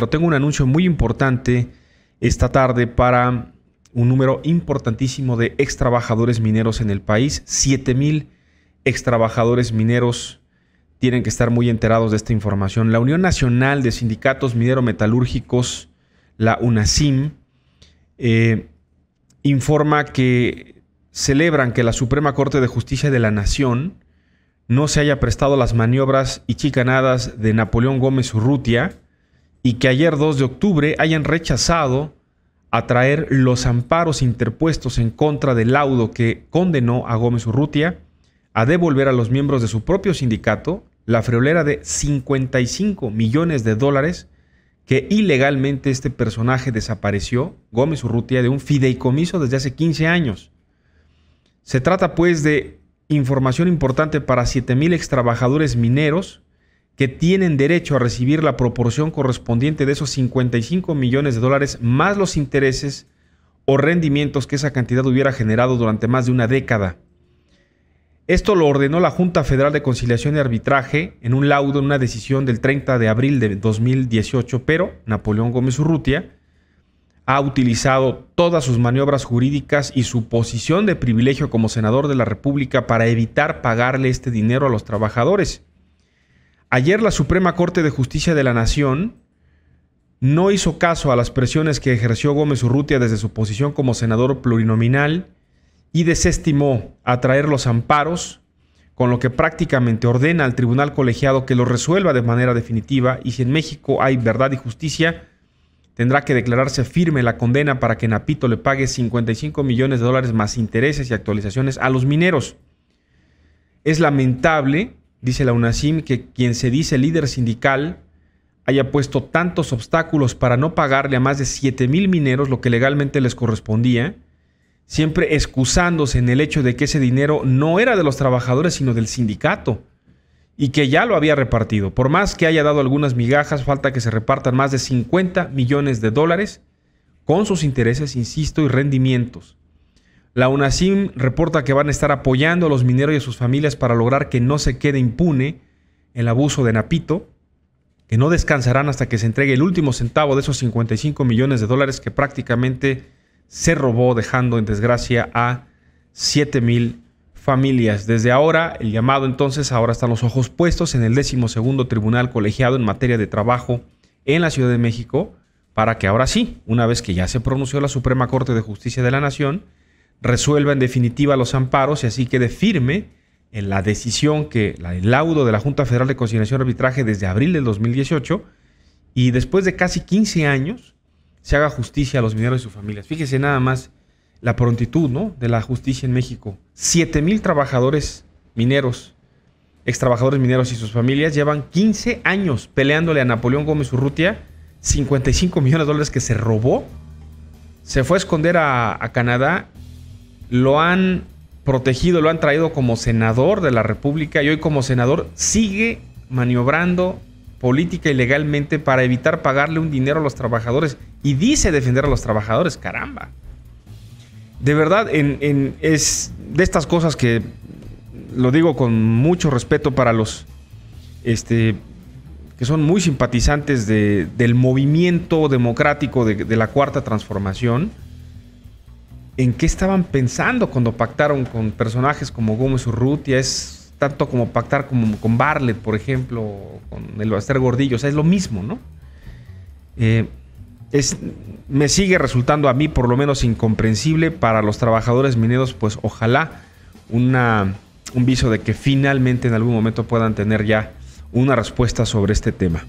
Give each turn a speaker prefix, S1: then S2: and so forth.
S1: pero tengo un anuncio muy importante esta tarde para un número importantísimo de ex trabajadores mineros en el país. 7 mil ex trabajadores mineros tienen que estar muy enterados de esta información. La Unión Nacional de Sindicatos Minero-Metalúrgicos, la UNASIM, eh, informa que celebran que la Suprema Corte de Justicia de la Nación no se haya prestado las maniobras y chicanadas de Napoleón Gómez Urrutia y que ayer 2 de octubre hayan rechazado atraer los amparos interpuestos en contra del laudo que condenó a Gómez Urrutia a devolver a los miembros de su propio sindicato la friolera de 55 millones de dólares que ilegalmente este personaje desapareció, Gómez Urrutia, de un fideicomiso desde hace 15 años. Se trata pues de información importante para 7.000 extrabajadores mineros que tienen derecho a recibir la proporción correspondiente de esos 55 millones de dólares más los intereses o rendimientos que esa cantidad hubiera generado durante más de una década. Esto lo ordenó la Junta Federal de Conciliación y Arbitraje en un laudo en una decisión del 30 de abril de 2018, pero Napoleón Gómez Urrutia ha utilizado todas sus maniobras jurídicas y su posición de privilegio como senador de la República para evitar pagarle este dinero a los trabajadores. Ayer la Suprema Corte de Justicia de la Nación no hizo caso a las presiones que ejerció Gómez Urrutia desde su posición como senador plurinominal y desestimó atraer los amparos, con lo que prácticamente ordena al tribunal colegiado que lo resuelva de manera definitiva y si en México hay verdad y justicia, tendrá que declararse firme la condena para que Napito le pague 55 millones de dólares más intereses y actualizaciones a los mineros. Es lamentable Dice la UNASIM que quien se dice líder sindical haya puesto tantos obstáculos para no pagarle a más de 7 mil mineros lo que legalmente les correspondía, siempre excusándose en el hecho de que ese dinero no era de los trabajadores sino del sindicato y que ya lo había repartido. Por más que haya dado algunas migajas, falta que se repartan más de 50 millones de dólares con sus intereses, insisto, y rendimientos. La UNASIM reporta que van a estar apoyando a los mineros y a sus familias para lograr que no se quede impune el abuso de Napito, que no descansarán hasta que se entregue el último centavo de esos 55 millones de dólares que prácticamente se robó dejando en desgracia a 7 mil familias. Desde ahora, el llamado entonces, ahora están los ojos puestos en el décimo segundo tribunal colegiado en materia de trabajo en la Ciudad de México, para que ahora sí, una vez que ya se pronunció la Suprema Corte de Justicia de la Nación, resuelva en definitiva los amparos y así quede firme en la decisión que, el laudo de la Junta Federal de Conciliación y Arbitraje desde abril del 2018 y después de casi 15 años se haga justicia a los mineros y sus familias. Fíjese nada más la prontitud ¿no? de la justicia en México. 7 mil trabajadores mineros, ex trabajadores mineros y sus familias llevan 15 años peleándole a Napoleón Gómez Urrutia 55 millones de dólares que se robó. Se fue a esconder a Canadá lo han protegido, lo han traído como senador de la República y hoy como senador sigue maniobrando política y legalmente para evitar pagarle un dinero a los trabajadores y dice defender a los trabajadores, caramba. De verdad, es de estas cosas que lo digo con mucho respeto para los este, que son muy simpatizantes del movimiento democrático de la cuarta transformación en qué estaban pensando cuando pactaron con personajes como Gómez Urrutia. Es tanto como pactar como con Barlet, por ejemplo, con el Baster Gordillo. O sea, es lo mismo, ¿no? Eh, es, me sigue resultando a mí por lo menos incomprensible para los trabajadores mineros, pues ojalá una, un viso de que finalmente en algún momento puedan tener ya una respuesta sobre este tema.